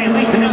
Stanley Cup.